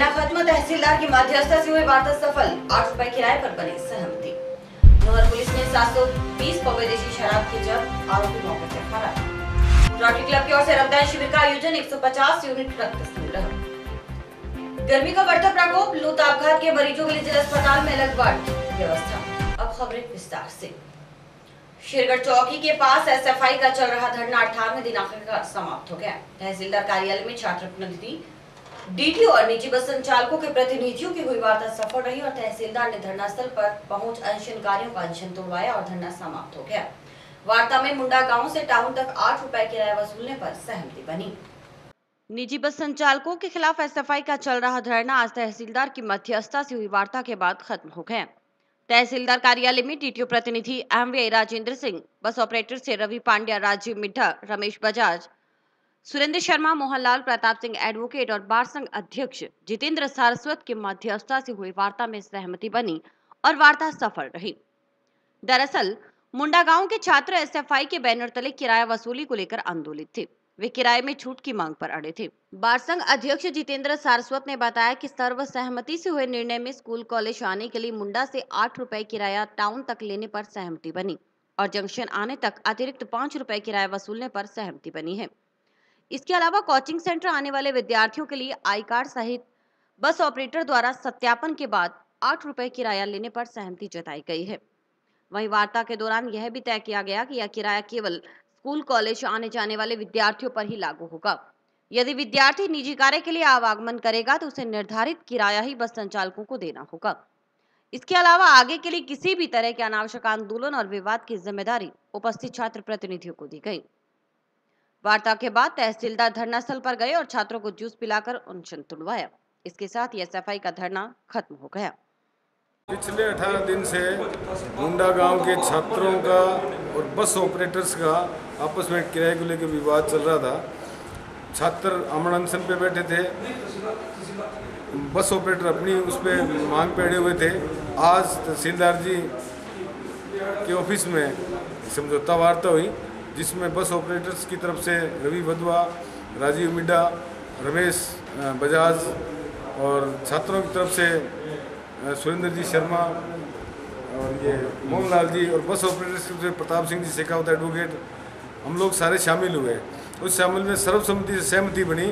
का खत्म तहसीलदार की मध्यस्थता से हुए वार्ता सफल। आठ रुपए किराए पर बने सहमति। नोहर पुलिस ने 720 पौवे देशी शराब की जब आरोपी मौके से फरार। रोटरी क्लब की ओर से रक्तदान शिविर का आयोजन 150 यूनिट रक्त संग्रह गर्मी का बढ़ता प्रकोप लू तापघात के मरीजों के लिए जिला अस्पताल में अलग वार्ड व्यवस्था। अब खबरें विस्तार से। शेरगढ़ चौकी के पास एसएफआई का चल रहा धरना अठारहवें दिन आखिरकार समाप्त हो गया। तहसीलदार कार्यालय में छात्र प्रतिनिधि डीटीओ और निजी बस संचालकों के प्रतिनिधियों की हुई वार्ता सफल रही और तहसीलदार ने धरना स्थल पर पहुँच अनशनकारियों का अनशन तोड़वाया और धरना समाप्त हो गया। वार्ता में मुंडा गाँव से टाउन तक आठ रुपए किराया वसूलने पर सहमति बनी। निजी बस संचालकों के खिलाफ एसएफआई का चल रहा धरना आज तहसीलदार की मध्यस्थता से हुई वार्ता के बाद खत्म हो गया। तहसीलदार कार्यालय में डीटीओ प्रतिनिधि M Rajendra Singh, bus operator से रवि पांड्या, राजीव मिड्ढा रमेश बजाज सुरेंद्र शर्मा, मोहनलाल प्रताप सिंह एडवोकेट और बार संघ अध्यक्ष जितेंद्र सारस्वत की मध्यस्थता से हुई वार्ता में सहमति बनी और वार्ता सफल रही। दरअसल, मुंडा गाँव के छात्र एसएफआई के बैनर तले किराया वसूली को लेकर आंदोलित थे। वे किराए में छूट की मांग पर अड़े थे। बार संघ अध्यक्ष जितेंद्र सारस्वत ने बताया कि सर्व सहमति से हुए निर्णय में स्कूल कॉलेज आने के लिए मुंडा से आठ रुपए किराया टाउन तक लेने पर सहमति बनी और जंक्शन आने तक अतिरिक्त पाँच रुपए किराया वसूलने पर सहमति बनी है। इसके अलावा कोचिंग सेंटर आने वाले विद्यार्थियों के लिए आई कार्ड सहित बस ऑपरेटर द्वारा सत्यापन के बाद आठ रुपए किराया लेने पर सहमति जताई गई है। वहीं वार्ता के दौरान यह भी तय किया गया कि यह किराया केवल स्कूल, कॉलेज आने जाने वाले विद्यार्थियों पर ही लागू होगा। यदि विद्यार्थी निजी कार्य के लिए आवागमन करेगा तो उसे निर्धारित किराया ही बस संचालकों को देना होगा। इसके अलावा आगे के लिए किसी भी तरह के अनावश्यक आंदोलन और विवाद की ज़िम्मेदारी उपस्थित छात्र प्रतिनिधियों को दी गई। वार्ता के बाद तहसीलदार धरना स्थल पर गए और छात्रों को जूस पिलाकर अनशन तुड़वाया। इसके साथ ही एसएफआई का धरना खत्म हो गया। पिछले 18 दिन से मुंडा गाँव के छात्रों का और बस ऑपरेटर्स का आपस में किराए को लेकर विवाद चल रहा था। छात्र अमन अनशन पे बैठे थे। बस ऑपरेटर अपनी उस पर मांग पे अड़े हुए थे। आज तहसीलदार जी के ऑफ़िस में समझौता वार्ता हुई। जिसमें बस ऑपरेटर्स की तरफ़ से रवि वधवा राजीव मिड्डा, रमेश बजाज और छात्रों की तरफ़ से सुरेंद्र जी शर्मा और ये मोहनलाल जी और बस ऑपरेटर्स की तरफ़ से प्रताप सिंह जी, शेखावत एडवोकेट, हम लोग सारे शामिल हुए। उस शामिल में सर्वसम्मति से सहमति बनी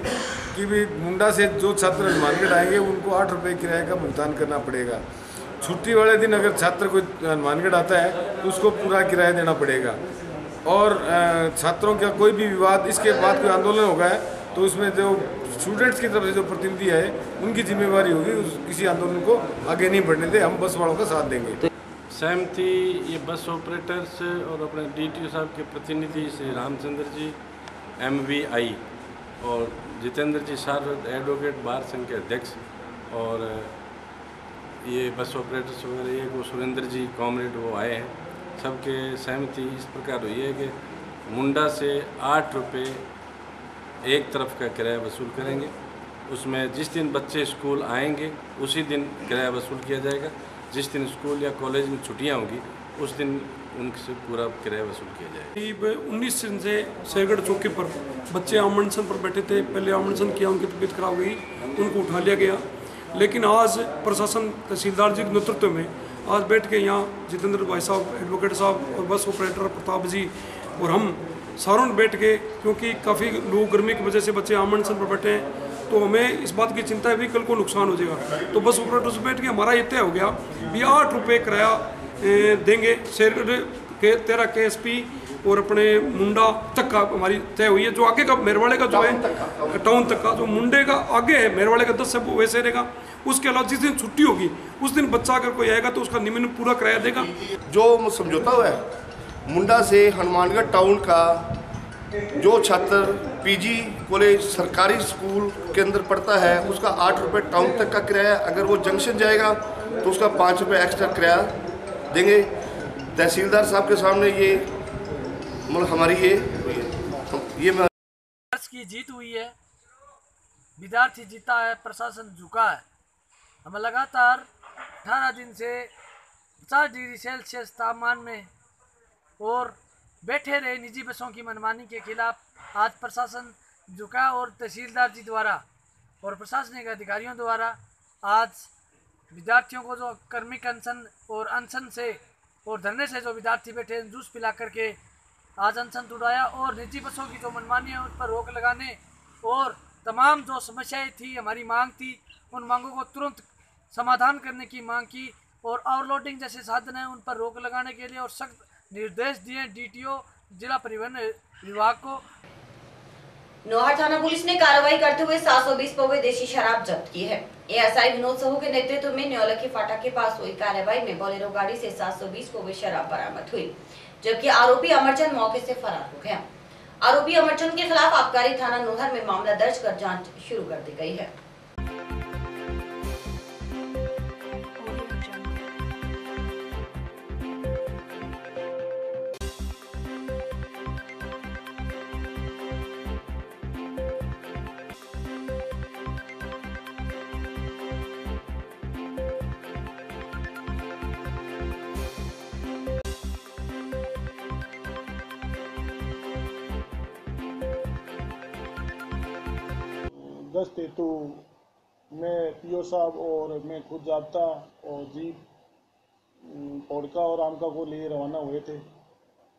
कि भी मुंडा से जो छात्र हनुमानगढ़ आएँगे, उनको आठ रुपये किराए का भुगतान करना पड़ेगा। छुट्टी वाले दिन अगर छात्र कोई हनुमानगढ़ आता है तो उसको पूरा किराया देना पड़ेगा। और छात्रों का कोई भी विवाद, इसके बाद कोई आंदोलन होगा है तो उसमें जो स्टूडेंट्स की तरफ़ से जो प्रतिनिधि है, उनकी जिम्मेवारी होगी, उस, किसी आंदोलन को आगे नहीं बढ़ने दे, हम बस वालों का साथ देंगे। सहमति, ये बस ऑपरेटर्स और अपने डी साहब के प्रतिनिधि श्री रामचंद्र जी एम और जितेंद्र जी सार एडवोकेट बार संघ के अध्यक्ष और, ये बस ऑपरेटर्स वगैरह, ये वो सुरेंद्र जी कॉमरेड वो आए हैं। सबके सहमति इस प्रकार हुई है कि मुंडा से आठ रुपये एक तरफ़ का किराया वसूल करेंगे। उसमें जिस दिन बच्चे स्कूल आएँगे, उसी दिन किराया वसूल किया जाएगा। जिस दिन स्कूल या कॉलेज में छुट्टियाँ होंगी, उस दिन उनसे पूरा किराया वसूल किया जाएगा। करीब उन्नीस दिन से शेरगढ़ चौकी पर बच्चे आमनसन पर बैठे थे। पहले आमनसन किया, उनकी तबीयत खराब हुई उनको उठा लिया गया। लेकिन आज प्रशासन तहसीलदार जी के नेतृत्व में आज बैठ के यहाँ जितेंद्र भाई साहब एडवोकेट साहब और बस ऑपरेटर प्रताप जी और हम सारों बैठ के, क्योंकि काफ़ी लू गर्मी की वजह से बच्चे आमंत्रण पर बैठे हैं तो हमें इस बात की चिंता है भी कल को नुकसान हो जाएगा। तो बस ऑपरेटर से बैठ के हमारा ये तय हो गया, भी आठ रुपये किराया देंगे शेरगढ़ के, तेरह के एस पी और अपने मुंडा तक का हमारी तय हुई है जो आगे का मेरवाड़े का जो है टाउन तक का जो मुंडे का आगे है मेरवाड़े का दस से वैसे रहेगा। उसके अलावा जिस दिन छुट्टी होगी उस दिन बच्चा अगर कोई आएगा तो उसका निम्न पूरा किराया देगा। जो समझौता हुआ है मुंडा से हनुमानगढ़ टाउन का जो छात्र पीजी कॉलेज सरकारी स्कूल के अंदर पढ़ता है उसका आठ रुपये टाउन तक का किराया अगर वो जंक्शन जाएगा तो उसका पाँच रुपये एक्स्ट्रा किराया देंगे। तहसीलदार साहब के सामने ये मतलब हमारी ये ये मैं की जीत हुई है। विद्यार्थी जीता है, प्रशासन झुका है। हम लगातार अठारह दिन से पचास डिग्री सेल्सियस तापमान में और बैठे रहे निजी बसों की मनमानी के खिलाफ। आज प्रशासन झुका और तहसीलदार जी द्वारा और प्रशासनिक अधिकारियों द्वारा आज विद्यार्थियों को जो कर्मिक अनशन और अनशन से और धरने से जो विद्यार्थी बैठे जूस पिला करके आज अनशन छुड़ाया और निजी बसों की जो मनमानी है उन पर रोक लगाने और तमाम जो समस्याएँ थी, हमारी मांग थी, उन मांगों को तुरंत समाधान करने की मांग की और ओवरलोडिंग जैसे साधन हैं उन पर रोक लगाने के लिए और सख्त निर्देश दिए डीटीओ, जिला परिवहन विभाग को। नौहर थाना पुलिस ने कार्रवाई करते हुए 720 पौवे देशी शराब जब्त की है। एएसआई विनोद सहू के नेतृत्व में न्योलखी फाटा के पास हुई कार्रवाई में बोलेरो गाड़ी से 720 पौवे शराब बरामद हुई। जबकि आरोपी अमरचंद मौके से फरार हो गया। आरोपी अमरचंद के खिलाफ आबकारी थाना नोहर में मामला दर्ज कर जाँच शुरू कर दी गई है। गश्त हेतु मैं पीओ साहब और मैं खुद जाबता और जीप पोड़का और आमका को लिए रवाना हुए थे।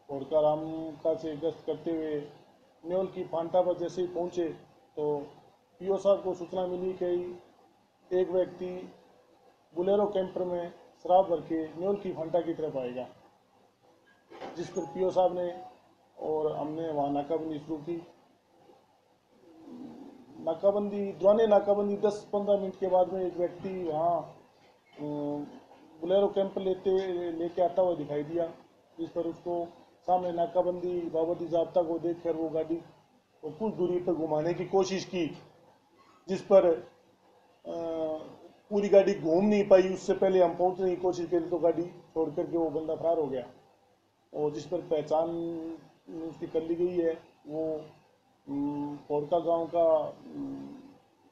पोड़का और आमका से गश्त करते हुए न्योल की फांटा पर जैसे ही पहुँचे तो पीओ साहब को सूचना मिली कि एक व्यक्ति बुलेरो कैंपर में शराब भर के न्योल की फांटा की तरफ़ आएगा, जिस पर पीओ साहब ने और हमने वहाँ नाकाबंदी शुरू की। नाकाबंदी दौरान नाकाबंदी 10-15 मिनट के बाद में एक व्यक्ति वहाँ बुलेरो कैंप लेते, लेके आता हुआ दिखाई दिया। जिस पर उसको सामने नाकाबंदी, बाबती जाब्ता को देख कर वो गाड़ी को कुछ दूरी पर घुमाने की कोशिश की, जिस पर पूरी गाड़ी घूम नहीं पाई। उससे पहले हम पहुँचने की कोशिश करी तो गाड़ी छोड़ करके वो बंदा फरार हो गया। और जिस पर पहचान उसकी कर ली गई है, वो अम, पोड़का गाँव का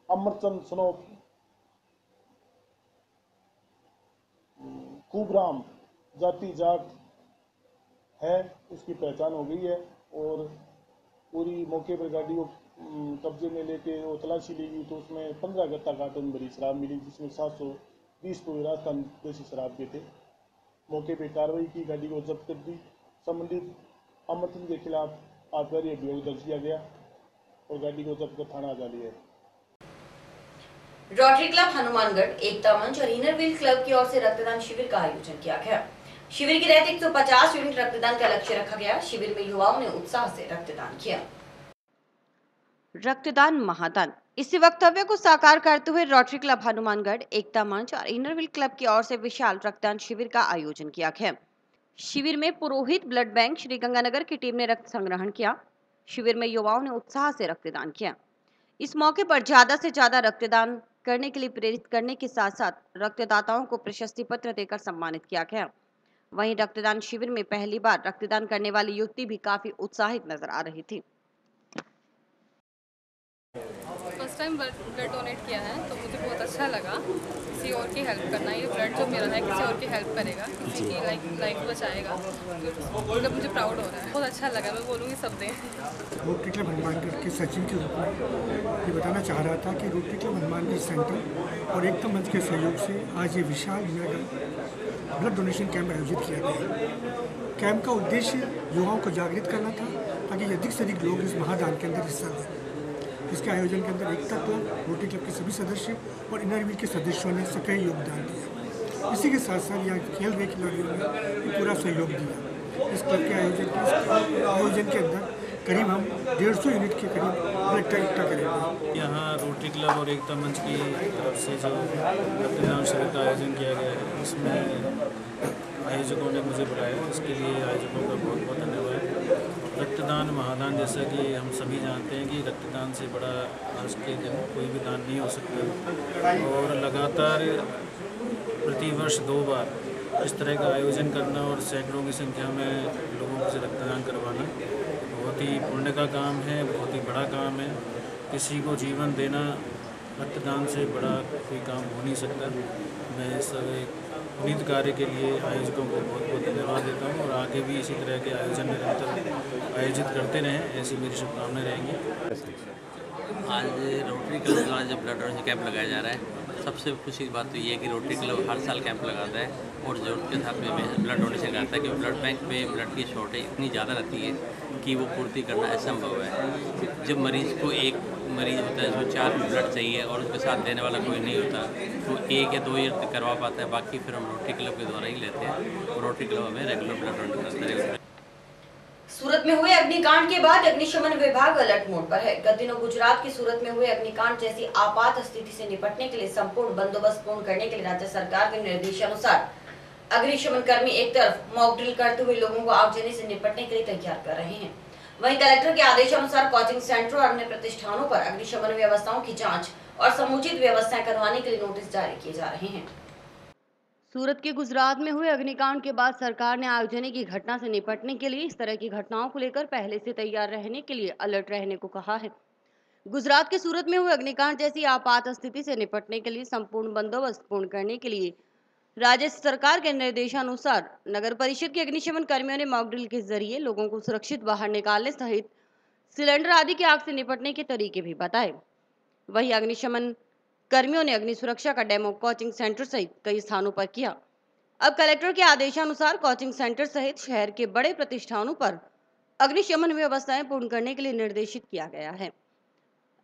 अमरचंद सनोप खूबराम जाति जाट है उसकी पहचान हो गई है और पूरी मौके पर गाड़ी को कब्जे में लेके वो तलाशी ली गई तो उसमें पंद्रह गत्ता कार्टन भरी शराब मिली जिसमें सात सौ बीस पूरे राजस्थान देसी शराब के थे। मौके पे कार्रवाई की गाड़ी को जब्त कर दी। संबंधित अमरचंद के खिलाफ आबकारी अभियोग दर्ज किया गया। और गाड़ी को कर थाना जा लिया रोटरी क्लब हनुमानगढ़ एकता मंच और इनर व्हील क्लब की ओर से रक्तदान शिविर का आयोजन किया गया। शिविर के तहत 150 यूनिट रक्तदान का लक्ष्य रखा गया। शिविर में युवाओं ने उत्साह से रक्तदान किया। रक्तदान महादान। इसी वक्तव्य को साकार करते हुए रोटरी क्लब हनुमानगढ़ एकता मंच और इनर व्हील क्लब की ओर से विशाल रक्तदान शिविर का आयोजन किया गया। शिविर में पुरोहित ब्लड बैंक श्री गंगानगर की टीम ने रक्त संग्रहण किया। शिविर में युवाओं ने उत्साह से रक्तदान किया। इस मौके पर ज़्यादा से ज़्यादा रक्तदान करने के लिए प्रेरित करने के साथ साथ रक्तदाताओं को प्रशस्ति पत्र देकर सम्मानित किया गया। वहीं रक्तदान शिविर में पहली बार रक्तदान करने वाली युवती भी काफ़ी उत्साहित नज़र आ रही थी। फ़र्स्ट टाइम ब्लड डोनेट किया है तो मुझे बहुत अच्छा लगा। किसी और की हेल्प करना ये ब्लड जो मेरा है किसी और की हेल्प करेगा किसी की लाइफ लाइफ बचाएगा। मतलब मुझे प्राउड हो रहा है। बहुत अच्छा लगा मैं बोलूँगी सब दें रोटरी क्लब हनुमानगढ़ के सचिव के रूप में। ये बताना चाह रहा था कि रोटरी क्लब हनुमानगढ़ सेंटर और एकता मंच के सहयोग से आज ये विशाल मेगा ब्लड डोनेशन कैंप आयोजित किया गया कैंप का उद्देश्य युवाओं को जागृत करना था ताकि अधिक से अधिक लोग इस महादान के अंदर हिस्सा लें। इसके आयोजन के अंदर एकता क्लब रोटरी क्लब के सभी सदस्य और इनर व्हील के सदस्यों ने सक्रिय योगदान दिया। इसी के साथ साथ यहाँ खेल रहे खिलाड़ियों ने पूरा सहयोग दिया। इस क्लब के आयोजन आयोजन के अंदर करीब हम डेढ़ सौ यूनिट के करीब ब्लड इकट्ठा करेंगे। यहाँ रोटरी क्लब और एकता मंच की तरफ़ से जो रक्तदान शिविर का आयोजन किया गया है उसमें आयोजकों ने मुझे बुलाया इसके लिए आयोजकों का बहुत बहुत धन्यवाद। रक्तदान महादान, जैसा कि हम सभी जानते हैं कि रक्तदान से बड़ा आज के दिन कोई भी दान नहीं हो सकता। और लगातार प्रतिवर्ष दो बार इस तरह का आयोजन करना और सैकड़ों की संख्या में लोगों से रक्तदान करवाना बहुत ही पुण्य का काम है, बहुत ही बड़ा काम है। किसी को जीवन देना रक्तदान से बड़ा कोई काम हो नहीं सकता। मैं सब एक विविध कार्य के लिए आयोजकों को बहुत बहुत धन्यवाद देता हूँ और आगे भी इसी तरह के आयोजन निरंतर आयोजित करते रहें, ऐसी मेरी शुभकामनाएँ रहेंगी। आज रोटरी द्वारा जब ब्लड कैंप लगाया जा रहा है सबसे खुशी की बात तो ये है कि रोटरी क्लब हर साल कैंप लगाता है और ज़रूरत के साथ में ब्लड डोनेशन करता है क्योंकि ब्लड बैंक में ब्लड की शॉर्टेज इतनी ज़्यादा रहती है कि वो पूर्ति करना असंभव है। जब मरीज़ को एक मरीज़ होता है जो चार ब्लड चाहिए और उसके साथ देने वाला कोई नहीं होता तो एक या दो ईयर करवा पाता है, बाकी फिर हम रोटरी क्लब के द्वारा ही लेते हैं। रोटरी क्लब हमें रेगुलर ब्लड डोनेट करते है। सूरत में हुए अग्निकांड के बाद अग्निशमन विभाग अलर्ट मोड पर है। गत दिनों गुजरात की सूरत में हुए अग्निकांड जैसी आपात स्थिति से निपटने के लिए संपूर्ण बंदोबस्त पूर्ण करने के लिए राज्य सरकार के निर्देशानुसार अग्निशमन कर्मी एक तरफ़ मॉक ड्रिल करते हुए लोगों को आगजनी से निपटने के लिए तैयार कर रहे हैं। वहीं कलेक्टर के आदेशानुसार कोचिंग सेंटर और अन्य प्रतिष्ठानों पर अग्निशमन व्यवस्थाओं की जाँच और समुचित व्यवस्थाएँ करवाने के लिए नोटिस जारी किए जा रहे हैं। सूरत के गुजरात में हुए अग्निकांड के बाद सरकार ने आगजनी की घटना से निपटने के लिए इस तरह की घटनाओं को लेकर पहले से तैयार रहने के लिए अलर्ट रहने को कहा है। गुजरात के सूरत में हुए अग्निकांड जैसी आपात स्थिति से निपटने के लिए संपूर्ण बंदोबस्त पूर्ण करने के लिए राज्य सरकार के निर्देशानुसार नगर परिषद के अग्निशमन कर्मियों ने मॉकड्रिल के ज़रिए लोगों को सुरक्षित बाहर निकालने सहित सिलेंडर आदि की आग से निपटने के तरीके भी बताए। वही अग्निशमन कर्मियों ने अग्नि सुरक्षा का डेमो कोचिंग सेंटर सहित कई स्थानों पर किया। अब कलेक्टर के आदेशानुसार कोचिंग सेंटर सहित शहर के बड़े प्रतिष्ठानों पर अग्निशमन व्यवस्थाएँ पूर्ण करने के लिए निर्देशित किया गया है।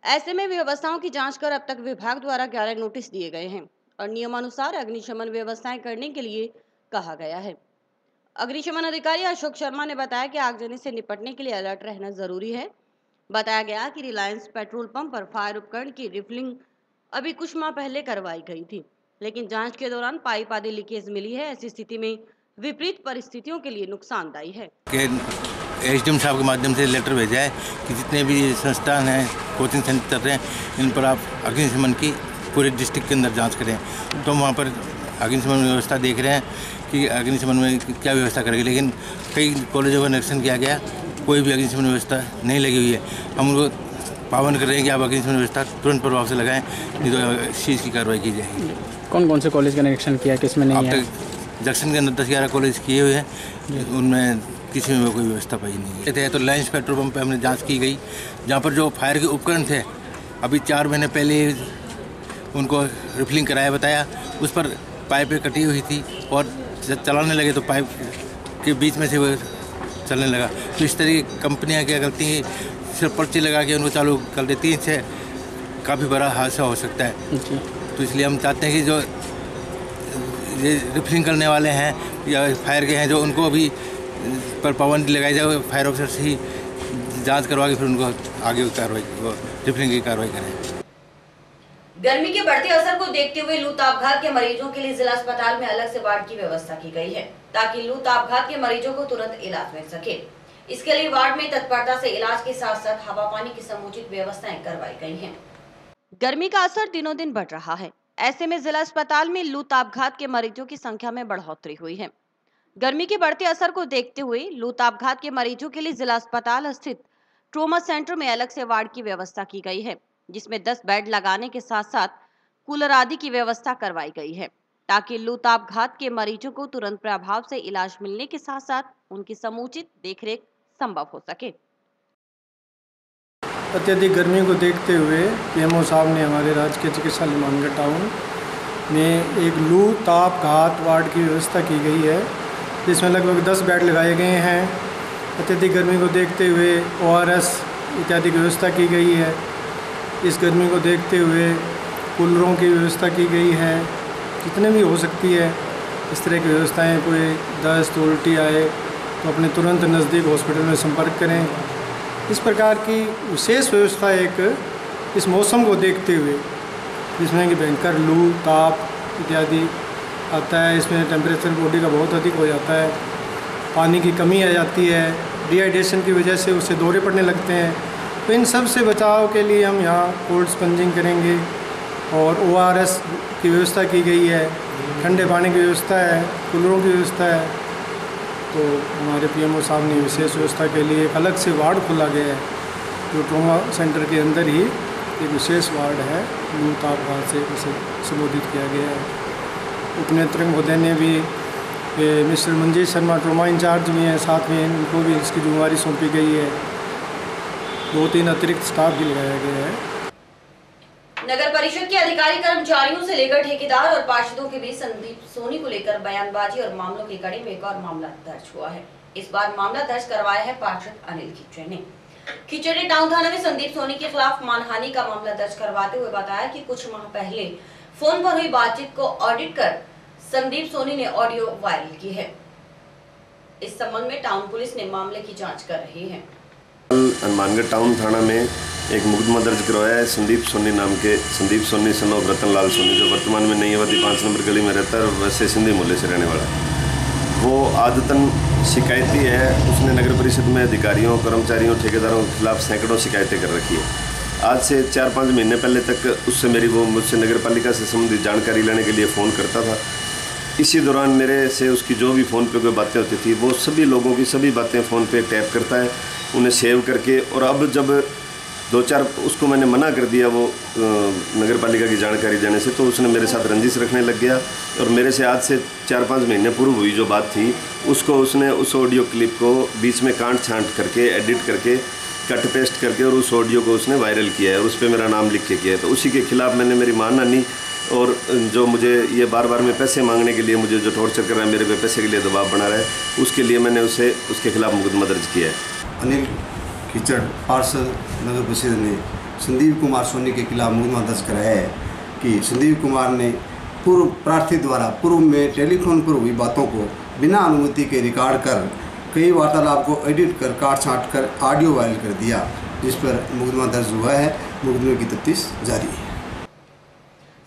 ऐसे में व्यवस्थाओं की जाँच कर अब तक विभाग द्वारा ग्यारह नोटिस दिए गए हैं और नियमानुसार अग्निशमन व्यवस्थाएँ करने के लिए कहा गया है। अग्निशमन अधिकारी अशोक शर्मा ने बताया कि आगजनी से निपटने के लिए अलर्ट रहना ज़रूरी है। बताया गया कि रिलायंस पेट्रोल पंप पर फायर उपकरण की रिफिलिंग अभी कुछ माह पहले करवाई गई थी, लेकिन जाँच के दौरान पाइप आदि लीकेज मिली है। ऐसी स्थिति में विपरीत परिस्थितियों के लिए नुकसानदायी है। एस डी साहब के माध्यम से लेटर भेजा है कि जितने भी संस्थान हैं, कोचिंग सेंटर हैं, इन पर आप अग्निशमन की पूरे डिस्ट्रिक्ट के अंदर जाँच करें। तो वहाँ पर अग्निशमन व्यवस्था देख रहे हैं कि अग्निशमन में क्या व्यवस्था करेगी, लेकिन कई कॉलेजों का निरीक्षण किया गया, कोई भी अग्निशमन व्यवस्था नहीं लगी हुई है। हम उनको पावन कर रहे हैं कि आप अग्निशमन व्यवस्था तुरंत प्रभाव से लगाएँ नहीं तो चीज़ की कार्रवाई की जाएगी। कौन कौन से कॉलेज का निरीक्षण किया किसमें नहीं है? जंक्शन के अंदर दस ग्यारह कॉलेज किए हुए हैं उनमें किसी में कोई व्यवस्था पाई नहीं है तो लाइन्स पेट्रोल पंप पे हमने जाँच की गई जहाँ पर जो फायर के उपकरण थे अभी चार महीने पहले उनको रिफिलिंग कराया बताया उस पर पाइपें कटी हुई थी और जब चलाने लगे तो पाइप के बीच में से वो चलने लगा। तो इस तरह की कंपनियाँ क्या करती हैं सिर्फ़ पर्ची लगा के उनको चालू कर देती हैं इससे काफ़ी बड़ा हादसा हो सकता है। तो इसलिए हम चाहते हैं कि जो ये रिफिलिंग करने वाले हैं या फायर के हैं जो उनको भी पर पाबंदी लगाई जाए फायर ऑफिसर से ही जाँच करवा के फिर उनको आगे कार्रवाई रिफिलिंग की कार्रवाई करें। गर्मी के बढ़ते असर को देखते हुए लू तापघात के मरीजों के लिए जिला अस्पताल में अलग से वार्ड की व्यवस्था की गई है ताकि लू तापघात के मरीजों को तुरंत इलाज मिल सके। इसके लिए वार्ड में तत्परता से इलाज के साथ साथ हवा पानी की समुचित व्यवस्थाएँ करवाई गई हैं। गर्मी का असर दिनों दिन बढ़ रहा है ऐसे में जिला अस्पताल में लू तापघात के मरीजों की संख्या में बढ़ोतरी हुई है गर्मी के बढ़ते असर को देखते हुए लू तापघात के मरीजों के लिए जिला अस्पताल स्थित ट्रोमा सेंटर में अलग से वार्ड की व्यवस्था की गई है, जिसमें 10 बेड लगाने के साथ साथ कूलर आदि की व्यवस्था करवाई गई है, ताकि लू तापघात के मरीजों को तुरंत प्रभाव से इलाज मिलने के साथ साथ उनकी समुचित देखरेख संभव हो सके। अत्यधिक गर्मी को देखते हुए पीएमओ साहब ने हमारे राजकीय चिकित्सालय मानगढ़ टाउन में एक लू ताप घात वार्ड की व्यवस्था की गई है, जिसमें लगभग 10 बेड लगाए गए हैं। अत्यधिक गर्मी को देखते हुए ओआरएस इत्यादि की व्यवस्था की गई है। इस गर्मी को देखते हुए कूलरों की व्यवस्था की गई है। जितने भी हो सकती है, इस तरह की व्यवस्थाएँ कोई दस्त, उल्टी आए तो अपने तुरंत नज़दीक हॉस्पिटल में संपर्क करें। इस प्रकार की विशेष व्यवस्था एक इस मौसम को देखते हुए, जिसमें कि भयंकर लू, ताप इत्यादि आता है। इसमें टेम्परेचर बॉडी का बहुत अधिक हो जाता है। पानी की कमी आ जाती है। डिहाइड्रेशन की वजह से उससे दौरे पड़ने लगते हैं। तो इन सबसे बचाव के लिए हम यहाँ कोल्ड स्पंजिंग करेंगे और ओआरएस की व्यवस्था की गई है। ठंडे पानी की व्यवस्था है, कूलरों की व्यवस्था है। तो हमारे पीएमओ साहब ने विशेष व्यवस्था के लिए एक अलग से वार्ड खोला गया है, जो ट्रोमा सेंटर के अंदर ही एक विशेष वार्ड है लू तापघात से उसे संबोधित किया गया है। उपनेत्र महोदय ने भी mister Manjeet Sharma trauma incharge भी हैं, साथ में इनको भी इसकी जिम्मेवारी सौंपी गई है। दो तीन अतिरिक्त स्टाफ भी लगाया गया है। नगर परिषद के अधिकारी, कर्मचारियों से लेकर ठेकेदार और पार्षदों के बीच संदीप सोनी को लेकर बयानबाजी और मामलों की कड़ी में एक और मामला दर्ज हुआ है। इस बार मामला दर्ज करवाया है पार्षद अनिल खिचड़े ने। खिचड़े टाउन थाना में संदीप सोनी के खिलाफ मानहानि का मामला दर्ज करवाते हुए बताया कि कुछ माह पहले फ़ोन पर हुई बातचीत को ऑडिट कर संदीप सोनी ने ऑडियो वायरल की है। इस संबंध में टाउन पुलिस ने मामले की जाँच कर रही है। हनुमानगढ़ टाउन थाना में एक मुकदमा दर्ज करवाया है संदीप सोनी नाम के। संदीप सोनी सन ऑफ़ रतन लाल सोनी, जो वर्तमान में नहीं नईवादी पाँच नंबर गली में रहता है और वैसे सिंधी मोहल्ले से रहने वाला वो आदतन शिकायती है, उसने नगर परिषद में अधिकारियों, कर्मचारियों, ठेकेदारों के खिलाफ सैकड़ों शिकायतें कर रखी है। आज से चार पाँच महीने पहले तक उससे मेरी वो मुझसे नगर पालिका से संबंधित जानकारी लेने के लिए फ़ोन करता था। इसी दौरान मेरे से उसकी जो भी फ़ोन पे कोई बातें होती थी, वो सभी लोगों की सभी बातें फ़ोन पे टैप करता है, उन्हें सेव करके। और अब जब दो चार उसको मैंने मना कर दिया वो नगर पालिका की जानकारी देने से तो उसने मेरे साथ रंजिश रखने लग गया और मेरे से आज से चार पाँच महीने पूर्व हुई जो बात थी, उसको उसने उस ऑडियो क्लिप को बीच में कांट छांट करके, एडिट करके कट पेस्ट करके और उस ऑडियो को उसने वायरल किया है उस पर मेरा नाम लिख के किया है। तो उसी के खिलाफ मैंने मेरी मानहानि और जो मुझे ये बार बार में पैसे मांगने के लिए मुझे जो टॉर्चर कर रहा है, मेरे पे पैसे के लिए दबाव बना रहा है, उसके लिए मैंने उसे, उसके खिलाफ मुकदमा दर्ज किया है। अनिल खिचड़ पार्षद नगर परिषद ने संदीप कुमार सोनी के खिलाफ मुकदमा दर्ज कराया है कि संदीप कुमार ने पूर्व प्रार्थी द्वारा पूर्व में टेलीफोन पर हुई बातों को बिना अनुमति के रिकॉर्ड कर कई वार्तालाप को एडिट कर काट छाँट कर, ऑडियो वायरल कर दिया, जिस पर मुकदमा दर्ज हुआ है। मुकदमे की तफ्तीश जारी है।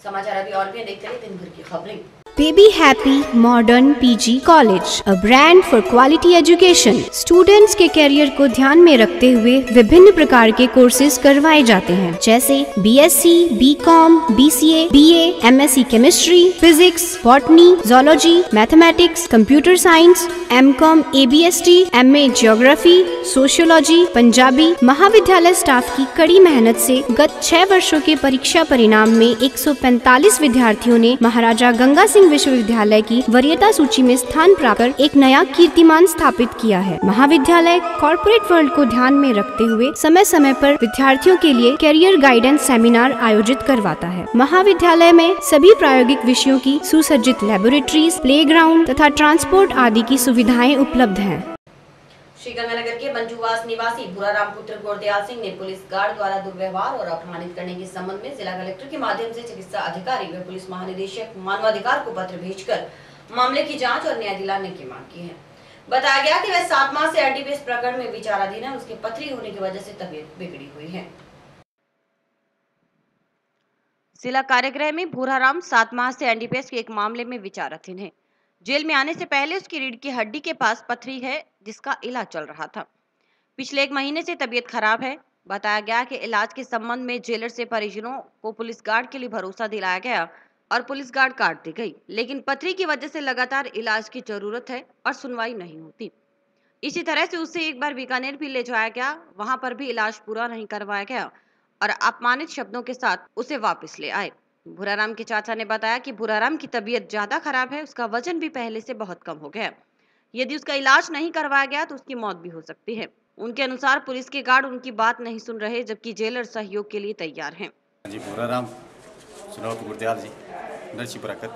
समाचार अभी और भी देखते रहिए दिन भर की खबरें। Baby Happy Modern PG College, a brand for quality education. Students के करियर को ध्यान में रखते हुए विभिन्न प्रकार के कोर्सेज करवाए जाते हैं जैसे BSc, BCom, BCA, BA, MSc Chemistry, Physics, Botany, Zoology, Mathematics, Computer Science, MCom, ABST, MA Geography, Sociology, Punjabi महाविद्यालय स्टाफ की कड़ी मेहनत से गत छह वर्षों के परीक्षा परिणाम में 145 विद्यार्थियों ने महाराजा गंगा सिंह विश्वविद्यालय की वरीयता सूची में स्थान प्राप्त कर एक नया कीर्तिमान स्थापित किया है। महाविद्यालय कॉरपोरेट वर्ल्ड को ध्यान में रखते हुए समय समय पर विद्यार्थियों के लिए करियर गाइडेंस सेमिनार आयोजित करवाता है। महाविद्यालय में सभी प्रायोगिक विषयों की सुसज्जित लेबोरेटरीज प्ले तथा ट्रांसपोर्ट आदि की सुविधाएँ उपलब्ध हैं। श्रीगंगानगर के मंजूवास निवासी बुराराम पुत्र गोरदयाल सिंह ने पुलिस गार्ड द्वारा दुर्व्यवहार और अपमानित करने के संबंध में जिला कलेक्टर के माध्यम से चिकित्सा अधिकारी व पुलिस महानिदेशक मानवाधिकार को पत्र भेजकर मामले की जाँच और न्याय दिलाने की मांग की है। बताया गया कि वह सात माह से एनडीपीएस प्रकरण में विचाराधीन है, उसके पथरी होने की वजह से तबीयत बिगड़ी हुई है। जिला कारागृह में भूराराम सात माह से एनडीपीएस के एक मामले में विचाराधीन है। जेल में आने से पहले उसकी रीढ़ की हड्डी के पास पथरी है, जिसका इलाज चल रहा था। पिछले एक महीने से तबीयत खराब है। बताया गया कि इलाज के संबंध में जेलर से परिजनों को पुलिस गार्ड के लिए भरोसा दिलाया गया और पुलिस गार्ड काट दी गई। लेकिन पथरी की वजह से लगातार इलाज की ज़रूरत है और सुनवाई नहीं होती। इसी तरह से उसे एक बार बीकानेर भी ले जाया गया। वहाँ पर भी इलाज पूरा नहीं करवाया गया और अपमानित शब्दों के साथ उसे वापस ले आए। भूराराम के चाचा ने बताया कि भूराराम की तबीयत ज़्यादा खराब है, उसका वज़न भी पहले से बहुत कम हो गया यदि उसका इलाज नहीं करवाया गया तो उसकी मौत भी हो सकती है। उनके अनुसार पुलिस के गार्ड उनकी बात नहीं सुन रहे, जबकि जेलर सहयोग के लिए तैयार हैं। जी, भूराराम सुनौत गुरदयाल जी का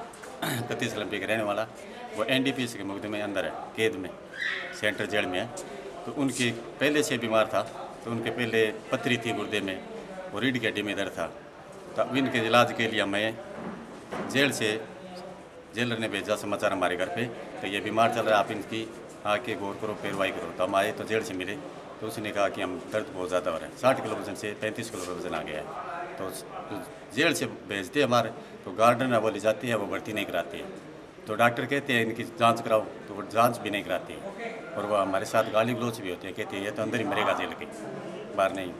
रहने वाला। वो एन डी पी एस के मुकदमे अंदर है, कैद में सेंट्रल जेल में है। तो उनकी पहले से बीमार था तो उनके पहले पथरी थी गुर्दे में। वो रीढ़ की हड्डी में दर्द था। तो अब इनके इलाज के लिए मैं जेल से जेलर ने भेजा समाचार हमारे घर पे। तो ये बीमार चल रहा है, आप इनकी आके गौर करो पैरवाई करो। तो हम आए तो जेल से मिले। तो उसने कहा कि हम दर्द बहुत ज़्यादा हो रहा है। साठ किलो वज़न से पैंतीस किलो वज़न आ गया है। तो जेल से भेजते हमारे। तो गार्डन है वो ले जाती है, वो भर्ती नहीं कराती है। तो डॉक्टर कहते हैं, इनकी जाँच कराओ। तो वो जाँच भी नहीं कराती है। और वह हमारे साथ गाली गलोच भी होती है। कहती है, ये तो अंदर ही मरेगा जेल के, बाहर नहीं।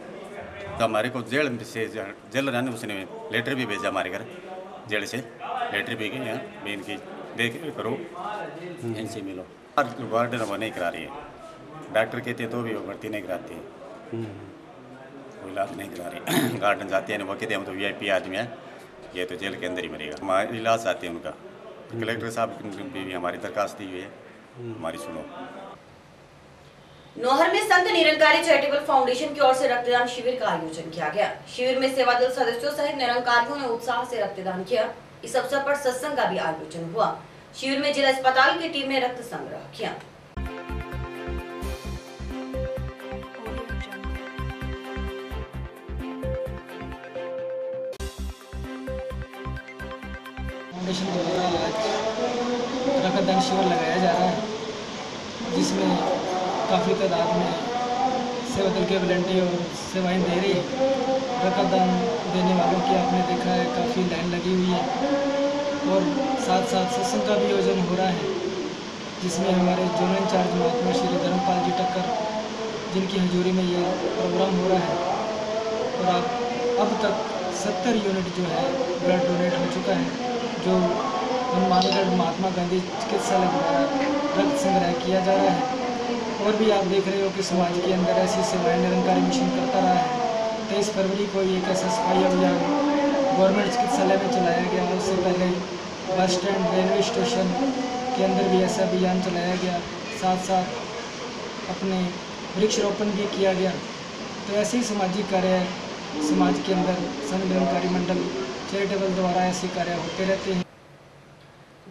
तो हमारे को जेल से जेल रहने उसने लेटर भी भेजा हमारे घर जेल से। लेटर भी हैं मैं इनकी देख करो इनसे मिलो। वार्डन वो नहीं करा रही है। डॉक्टर कहते हैं तो भी वो भर्ती नहीं कराती। है वो इलाज नहीं करा रही। गार्डन जाते हैं वो कहते हैं हम तो वीआईपी आदमी हैं। ये तो जेल के अंदर ही मरेगा। हमारे इलाज आते हैं उनका। कलेक्टर साहब की भी हमारी दरखास्त दी हुई है। हमारी सुनो। नौहर में संत निरंकारी चैरिटेबल फाउंडेशन की ओर से रक्तदान शिविर का आयोजन किया गया। शिविर में सेवा दल सदस्यों सहित निरंकारियों ने उत्साह से रक्तदान किया। इस अवसर पर सत्संग का भी आयोजन हुआ। शिविर में जिला अस्पताल की टीम ने रक्त संग्रह किया। रक्तदान शिविर लगाया जा रहा है, जिसमें काफ़ी तादाद में सेवा दल के वॉलेंटियर और सेवाएँ दे रही है। रक्तदान देने वालों की आपने देखा है, काफ़ी लाइन लगी हुई है। और साथ साथ सत्संग का भी आयोजन हो रहा है, जिसमें हमारे जोन इंचार्ज महात्मा श्री धर्मपाल जी टक्कर, जिनकी हजूरी में ये प्रोग्राम हो रहा है। और आप, अब तक सत्तर यूनिट जो है ब्लड डोनेट हो चुका है, जो हनुमानगढ़ महात्मा गांधी चिकित्सालय द्वारा रक्त संग्रह किया जा रहा है। और भी आप देख रहे हो कि समाज के अंदर ऐसी सेवाएँ निरंकारी मिशन करता रहा है। तेईस फरवरी को एक एस आई अभियान गवर्नमेंट चिकित्सालय में चलाया गया। उससे पहले बस स्टैंड, रेलवे स्टेशन के अंदर भी ऐसा अभियान चलाया गया। साथ साथ अपने वृक्षारोपण भी किया गया। तो ऐसे ही सामाजिक कार्य समाज के अंदर संघ निरंकारी मंडल, चैरिटेबल द्वारा ऐसे कार्य होते रहते हैं।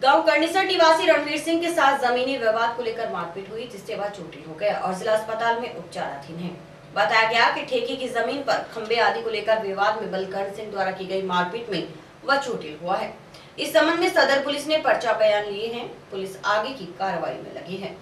गाँव कर्णिसर निवासी रणवीर सिंह के साथ जमीनी विवाद को लेकर मारपीट हुई, जिससे वह चोटिल हो गया और जिला अस्पताल में उपचाराधीन है। बताया गया कि ठेके की ज़मीन पर खंबे आदि को लेकर विवाद में बलकर्ण सिंह द्वारा की गई मारपीट में वह चोटिल हुआ है। इस संबंध में सदर पुलिस ने पर्चा बयान लिए हैं। पुलिस आगे की कार्रवाई में लगी है।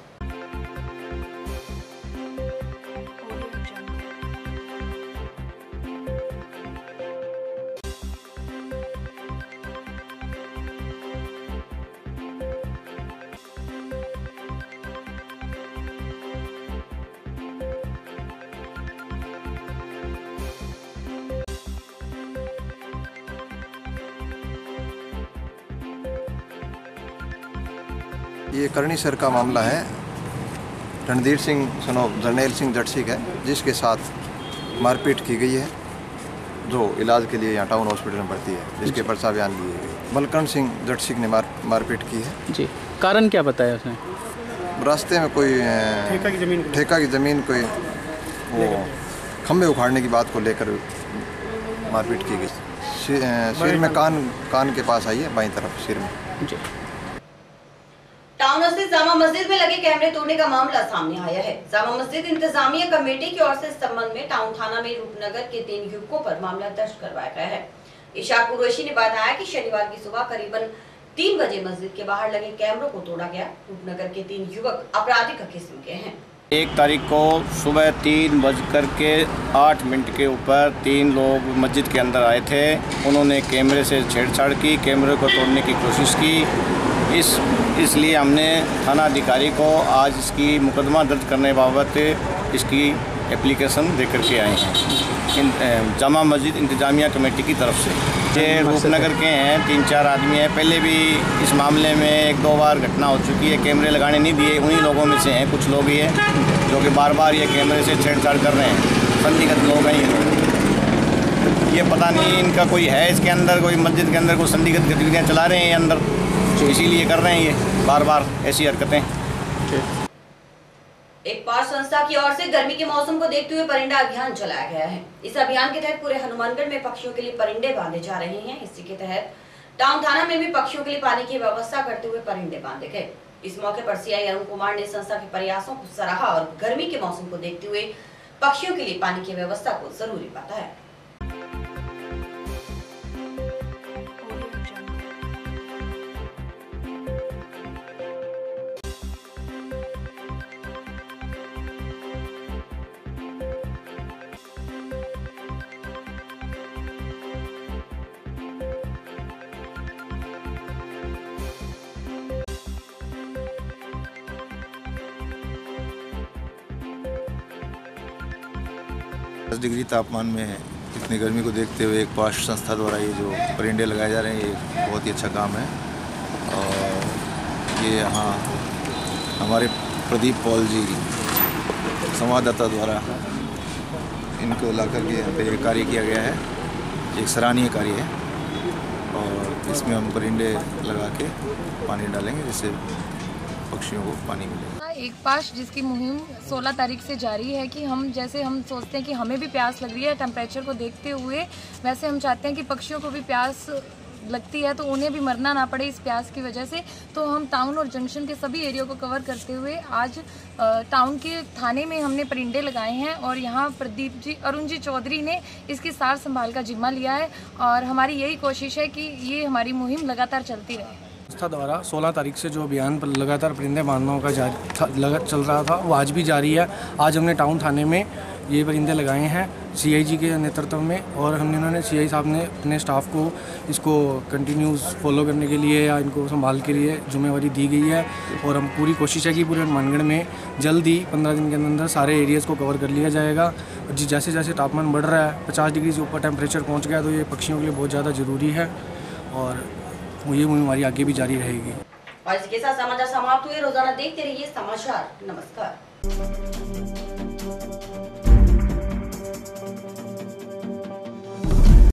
ये करणी सर का मामला है। रणधीर सिंह सनो जर्नैल सिंह जटसी का है जिसके साथ मारपीट की गई है जो इलाज के लिए यहाँ टाउन हॉस्पिटल में भर्ती है जिसके पर्चा बयान लिए गए। बलकर्ण सिंह जटसी ने मार मारपीट की है। जी। कारण क्या बताया उसने? रास्ते में कोई ठेका की ज़मीन ठेका की ज़मीन कोई वो खंभे उखाड़ने की बात को लेकर मारपीट की गई। सिर में कान कान के पास आई है बाई तरफ़ सिर में। जी टाउन स्थित जामा मस्जिद में लगे कैमरे तोड़ने का मामला सामने आया है। जामा मस्जिद इंतजामिया कमेटी की ओर से इस संबंध में टाउन थाना में रूपनगर के तीन युवकों पर मामला दर्ज करवाया गया है। इशाक कुरैशी ने बताया कि शनिवार की सुबह करीबन तीन बजे मस्जिद के बाहर लगे कैमरों को तोड़ा गया। रूपनगर के तीन युवक आपराधिक किस्म के हैं। एक तारीख को सुबह तीन बजकर के आठ मिनट के ऊपर तीन लोग मस्जिद के अंदर आए थे। उन्होंने कैमरे से छेड़छाड़ की, कैमरे को तोड़ने की कोशिश की। इस इसलिए हमने थाना अधिकारी को आज इसकी मुकदमा दर्ज करने बाबत इसकी एप्लीकेशन दे करके आए हैं। इन जामा मस्जिद इंतज़ामिया कमेटी की तरफ़ से। ये रूपनगर के हैं तीन चार आदमी हैं। पहले भी इस मामले में एक दो बार घटना हो चुकी है। कैमरे लगाने नहीं दिए उन्हीं लोगों में से हैं कुछ लोग ही हैं जो कि बार बार ये कैमरे से छेड़छाड़ कर रहे हैं। संदिग्ध लोग हैं ये पता नहीं इनका कोई है इसके अंदर कोई मस्जिद के अंदर कोई संदिग्ध गतिविधियाँ चला रहे हैं ये अंदर इसीलिए कर रहे हैं ये बार बार ऐसी हरकतें। एक पार संस्था की ओर से गर्मी के मौसम को देखते हुए परिंदा अभियान चलाया गया है। इस अभियान के तहत पूरे हनुमानगढ़ में पक्षियों के लिए परिंदे बांधे जा रहे हैं। इसी के तहत टाउन थाना में भी पक्षियों के लिए पानी की व्यवस्था करते हुए परिंदे बांधे गए। इस मौके पर सीआई अरुण कुमार ने संस्था के प्रयासों को सराहा और गर्मी के मौसम को देखते हुए पक्षियों के लिए पानी की व्यवस्था को ज़रूरी बताया। दस डिग्री तापमान में इतनी गर्मी को देखते हुए एक पाश संस्था द्वारा ये जो परिंडे लगाए जा रहे हैं, ये बहुत ही अच्छा काम है। और ये यहाँ हमारे प्रदीप पॉल जी, संवाददाता द्वारा इनको ला करके यहाँ पर कार्य किया गया है। एक सराहनीय कार्य है। और इसमें हम परिंदे लगा के पानी डालेंगे, जिससे पक्षियों को पानी मिले एक पास जिसकी मुहिम 16 तारीख से जारी है कि हम जैसे हम सोचते हैं कि हमें भी प्यास लग रही है टेम्परेचर को देखते हुए वैसे हम चाहते हैं कि पक्षियों को भी प्यास लगती है तो उन्हें भी मरना ना पड़े इस प्यास की वजह से। तो हम टाउन और जंक्शन के सभी एरिया को कवर करते हुए आज टाउन के थाने में हमने परिंडे लगाए हैं और यहाँ प्रदीप जी, अरुण जी चौधरी ने इसकी सार संभाल का जिम्मा लिया है और हमारी यही कोशिश है कि ये हमारी मुहिम लगातार चलती रहे। संस्था द्वारा 16 तारीख से जो अभियान लगातार परिंदे मारने का जारी लगा, चल रहा था वो आज भी जारी है। आज हमने टाउन थाने में ये परिंदे लगाए हैं सीआईजी के नेतृत्व में और हमने उन्होंने सीआई साहब ने अपने स्टाफ को इसको कंटिन्यूस फॉलो करने के लिए या इनको संभाल के लिए जिम्मेवारी दी गई है। और हम पूरी कोशिश है कि पूरे हनुमानगढ़ में जल्द ही पंद्रह दिन के अंदर सारे एरियाज़ को कवर कर लिया जाएगा। और जैसे जैसे तापमान बढ़ रहा है पचास डिग्री से ऊपर टेम्परेचर पहुँच गया तो ये पक्षियों के लिए बहुत ज़्यादा ज़रूरी है। और ये मुहिम हमारी आगे भी जारी रहेगी। और इसके साथ समाचार समाप्त हुए। रोज़ाना देखते रहिए समाचार। नमस्कार।